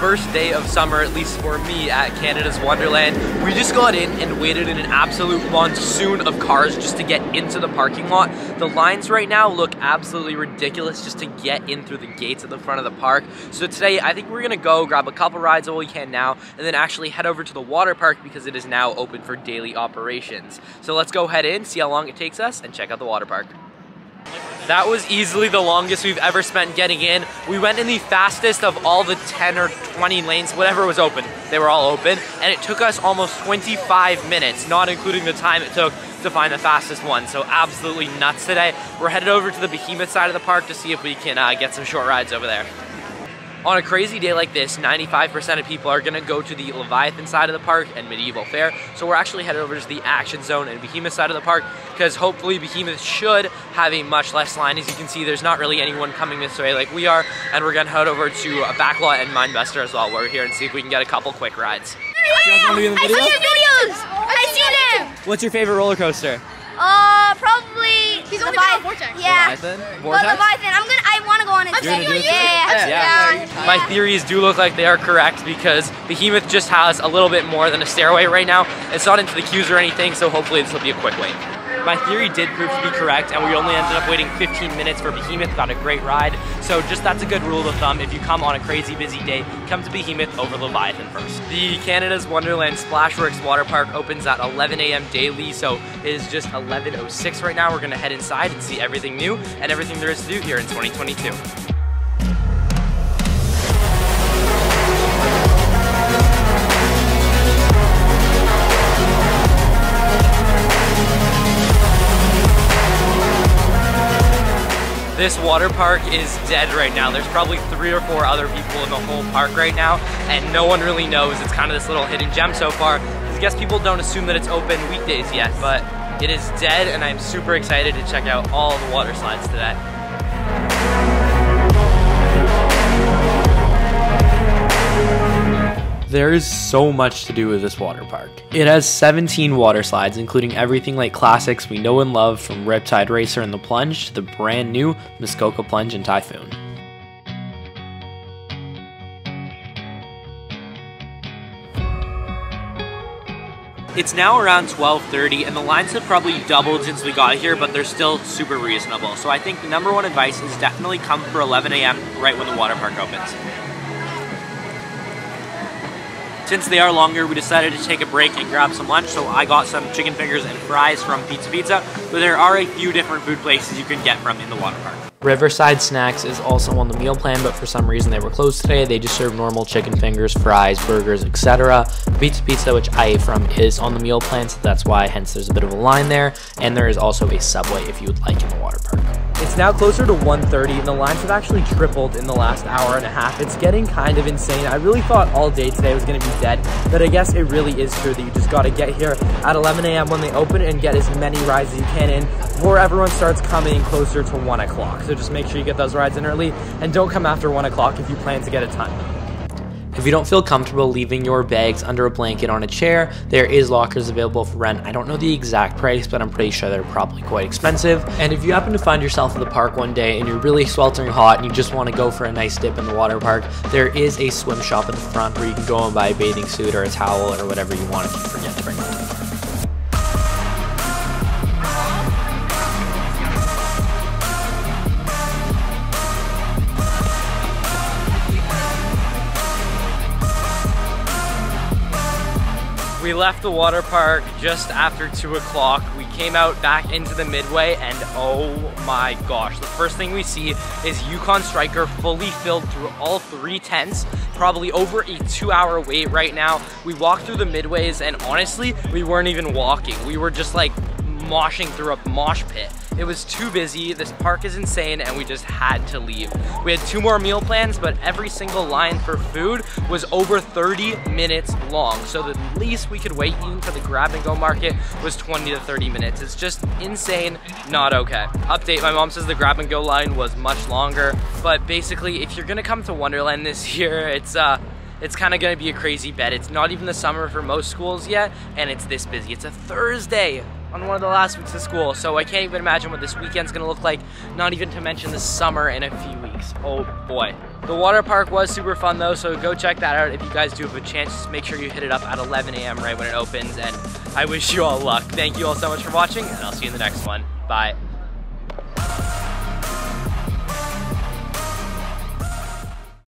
first day of summer, at least for me, at Canada's Wonderland. We just got in and waited in an absolute monsoon of cars just to get into the parking lot. The lines right now look absolutely ridiculous just to get in through the gates at the front of the park. So today, I think we're gonna go grab a couple rides while we can now, and then actually head over to the water park because it is now open for daily operations. So let's go head in, see how long it takes us, and check out the water park. That was easily the longest we've ever spent getting in. We went in the fastest of all the 10 or 20 lanes, whatever was open. They were all open, and it took us almost 25 minutes, not including the time it took to find the fastest one. So absolutely nuts today. We're headed over to the Behemoth side of the park to see if we can uh, get some short rides over there. On a crazy day like this, 95% of people are gonna go to the Leviathan side of the park and Medieval Faire. So we're actually headed over to the Action Zone and Behemoth side of the park because hopefully Behemoth should have a much less line. As you can see, there's not really anyone coming this way like we are. And we're gonna head over to a Backlot and Minebuster as well. We're here and see if we can get a couple quick rides. You guys want to be in the video? I see your videos. I see them. What's your favorite roller coaster? Uh, probably. He's only Leviathan. been on Vortex. Yeah. Leviathan? But Vortex? Leviathan. I'm gonna. I want to go on it. I've today. seen you do it yeah, yeah, Yeah. yeah. My theories do look like they are correct because Behemoth just has a little bit more than a stairway right now. It's not into the queues or anything, so hopefully this will be a quick wait. My theory did prove to be correct, and we only ended up waiting 15 minutes for Behemoth. Got a great ride. So just that's a good rule of thumb. If you come on a crazy busy day, come to Behemoth over Leviathan first. The Canada's Wonderland Splashworks Water Park opens at 11 a.m. daily, so it is just 11:06 right now. We're gonna head inside and see everything new and everything there is to do here in 2022. This water park is dead right now. There's probably three or four other people in the whole park right now, and no one really knows. It's kind of this little hidden gem so far. I guess people don't assume that it's open weekdays yet, but it is dead, and I'm super excited to check out all the water slides today. There is so much to do with this water park. It has 17 water slides, including everything like classics we know and love from Riptide Racer and the Plunge to the brand new Muskoka Plunge and Typhoon. It's now around 12:30 and the lines have probably doubled since we got here, but they're still super reasonable. So I think the number one advice is definitely come for 11 a.m. right when the water park opens. Since they are longer, we decided to take a break and grab some lunch. So I got some chicken fingers and fries from Pizza Pizza, but there are a few different food places you can get from in the water park. Riverside Snacks is also on the meal plan, but for some reason they were closed today. They just serve normal chicken fingers, fries, burgers, etc. Pizza Pizza, which I ate from, is on the meal plan, so that's why hence there's a bit of a line there. And there is also a Subway if you would like in the water park. It's now closer to 1.30 and the lines have actually tripled in the last hour and a half. It's getting kind of insane. I really thought all day today was going to be dead, but I guess it really is true that you just got to get here at 11 a.m. when they open and get as many rides as you can in before everyone starts coming closer to 1 o'clock. So just make sure you get those rides in early and don't come after 1 o'clock if you plan to get a ton. If you don't feel comfortable leaving your bags under a blanket on a chair, there is lockers available for rent. I don't know the exact price, but I'm pretty sure they're probably quite expensive. And if you happen to find yourself in the park one day and you're really sweltering hot and you just want to go for a nice dip in the water park, there is a swim shop at the front where you can go and buy a bathing suit or a towel or whatever you want if you forget to bring We left the water park just after 2 o'clock. We came out back into the midway and oh my gosh, the first thing we see is Yukon Striker fully filled through all three tents, probably over a two hour wait right now. We walked through the midways and honestly, we weren't even walking. We were just like moshing through a mosh pit. It was too busy, this park is insane, and we just had to leave. We had two more meal plans, but every single line for food was over 30 minutes long. So the least we could wait even for the grab and go market was 20 to 30 minutes. It's just insane, not okay. Update, my mom says the grab and go line was much longer, but basically if you're gonna come to Wonderland this year, it's uh, it's kind of going to be a crazy bet. It's not even the summer for most schools yet, and it's this busy. It's a Thursday on one of the last weeks of school, so I can't even imagine what this weekend's to look like, not even to mention the summer in a few weeks. Oh boy. The water park was super fun though, so go check that out if you guys do have a chance. Just Make sure you hit it up at 11 a.m. right when it opens, and I wish you all luck. Thank you all so much for watching, and I'll see you in the next one. Bye.